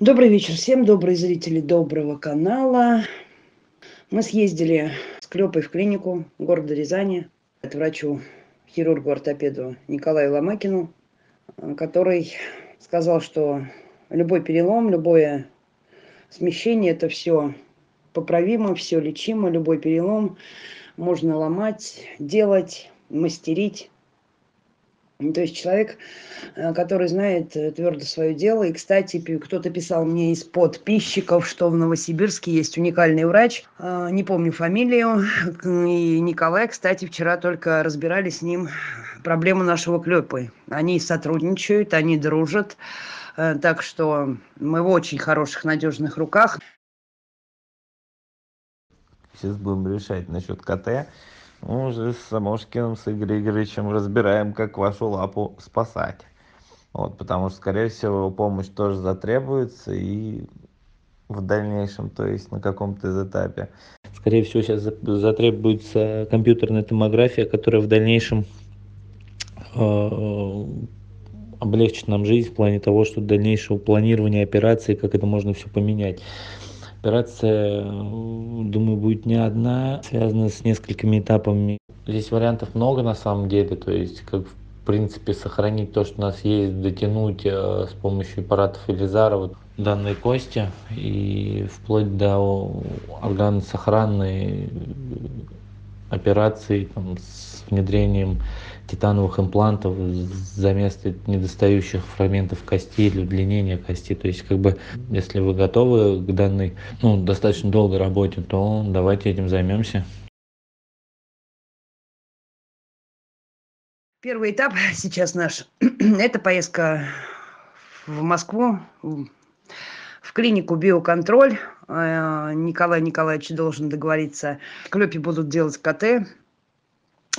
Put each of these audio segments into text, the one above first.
Добрый вечер всем, добрые зрители доброго канала. Мы съездили с Клёпой в клинику города Рязани к врачу, хирургу-ортопеду Николаю Ломакину, который сказал, что любой перелом, любое смещение – это все поправимо, все лечимо, любой перелом можно ломать, делать, мастерить. Ну, то есть человек, э, который знает э, твердо свое дело. И, кстати, кто-то писал мне из подписчиков, что в Новосибирске есть уникальный врач. Э, не помню фамилию. И Николай, кстати, вчера только разбирали с ним проблему нашего клёпы. Они сотрудничают, они дружат. Так что мы в очень хороших, надежных руках. Сейчас будем решать насчет КТ. Мы уже с Самошкиным, с Игорем Игоревичем разбираем, как вашу лапу спасать. Вот, потому что, скорее всего, помощь тоже затребуется и в дальнейшем, то есть на каком-то этапе. Скорее всего, сейчас затребуется компьютерная томография, которая в дальнейшем э, облегчит нам жизнь в плане того, что дальнейшего планирования операции, как это можно все поменять. Операция, думаю, будет не одна, связана с несколькими этапами. Здесь вариантов много на самом деле, то есть как в принципе сохранить то, что у нас есть, дотянуть э, с помощью аппаратов Элизара вот, данные кости и вплоть до органосохранной операции там, с внедрением титановых имплантов за место недостающих фрагментов кости или удлинения кости. То есть, как бы, если вы готовы к данной, ну, достаточно долгой работе, то давайте этим займемся. Первый этап сейчас наш – это поездка в Москву, в клинику «Биоконтроль». Э, Николай Николаевич должен договориться. В Клёпе будут делать КТ,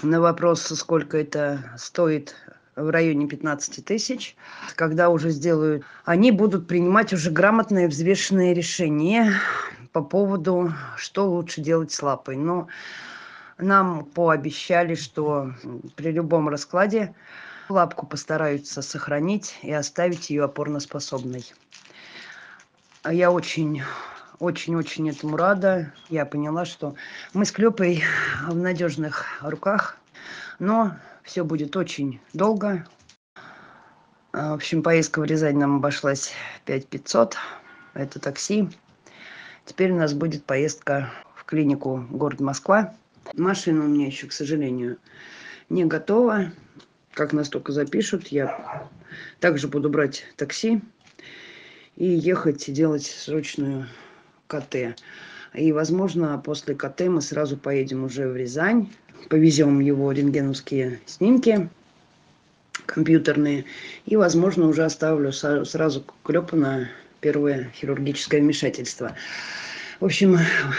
на вопрос, сколько это стоит, в районе 15 тысяч. Когда уже сделают, они будут принимать уже грамотные взвешенные решения по поводу, что лучше делать с лапой. Но нам пообещали, что при любом раскладе лапку постараются сохранить и оставить ее опорноспособной. Я очень очень-очень этому рада. Я поняла, что мы с Клёпой в надежных руках, но все будет очень долго. А, в общем, поездка в Рязань нам обошлась 5500. Это такси. Теперь у нас будет поездка в клинику город Москва. Машина у меня еще, к сожалению, не готова. Как нас только запишут, я также буду брать такси и ехать делать срочную КТ. И, возможно, после КТ мы сразу поедем уже в Рязань, повезем его рентгеновские снимки компьютерные, и, возможно, уже оставлю сразу клепу на первое хирургическое вмешательство. В общем,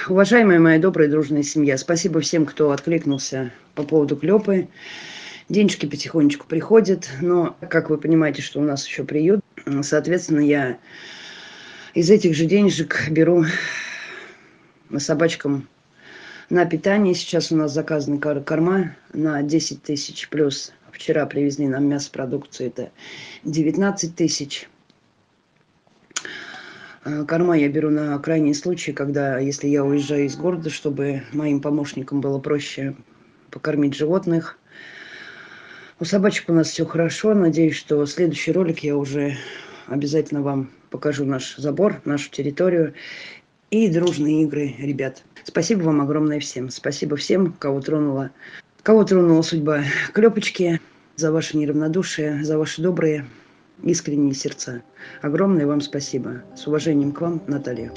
уважаемая моя добрая дружная семья, спасибо всем, кто откликнулся по поводу клепы. Денежки потихонечку приходят, но, как вы понимаете, что у нас еще приют, соответственно, я из этих же денежек беру собачкам на питание. Сейчас у нас заказаны корма на 10 тысяч плюс. Вчера привезли нам мясопродукцию, это 19 тысяч. А, корма я беру на крайний случай, когда, если я уезжаю из города, чтобы моим помощникам было проще покормить животных. У собачек у нас все хорошо. Надеюсь, что следующий ролик я уже обязательно вам покажу наш забор, нашу территорию и дружные игры ребят. Спасибо вам огромное всем. Спасибо всем, кого тронула, кого тронула судьба Клепочки, за ваше неравнодушие, за ваши добрые, искренние сердца. Огромное вам спасибо. С уважением к вам, Наталья.